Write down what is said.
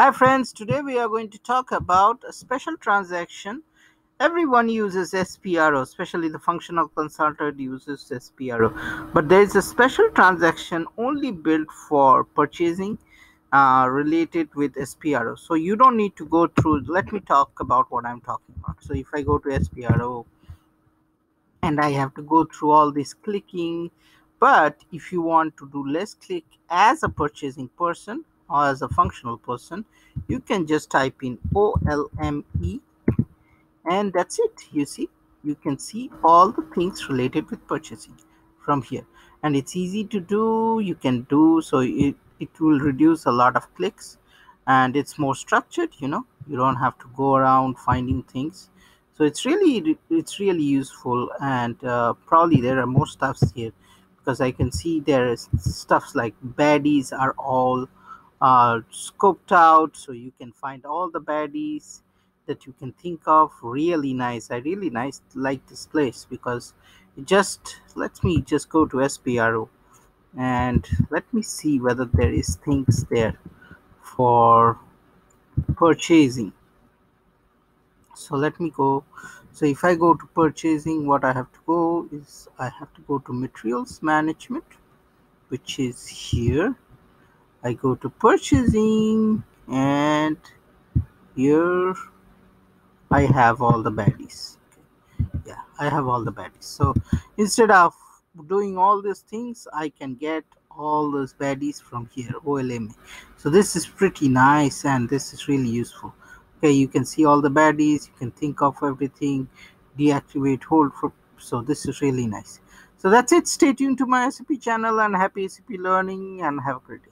Hi friends, today we are going to talk about a special transaction. Everyone uses SPRO, especially the functional consultant uses SPRO. But there is a special transaction only built for purchasing uh, related with SPRO. So you don't need to go through, let me talk about what I'm talking about. So if I go to SPRO and I have to go through all this clicking, but if you want to do less click as a purchasing person, or as a functional person you can just type in olme and that's it. You see you can see all the things related with purchasing from here. And it's easy to do. You can do so. It, it will reduce a lot of clicks and it's more structured you know. You don't have to go around finding things. So it's really it's really useful and uh, probably there are more stuffs here because i can see there is stuffs like BAdIs are all uh, scoped out so you can find all the BAdIs that you can think of. Really nice. I really nice like this place because it just let me just go to spro and let me see whether there is things there for purchasing. So let me go. So if i go to purchasing what i have to go is i have to go to materials management which is here I go to purchasing and here I have all the BAdIs. Yeah I have all the BAdIs. So instead of doing all these things I can get all those BAdIs from here OLME so this is pretty nice and this is really useful. Okay you can see all the BAdIs you can think of everything deactivate hold for so this is really nice. So that's it. Stay tuned to my SAP channel and happy SAP learning and have a great day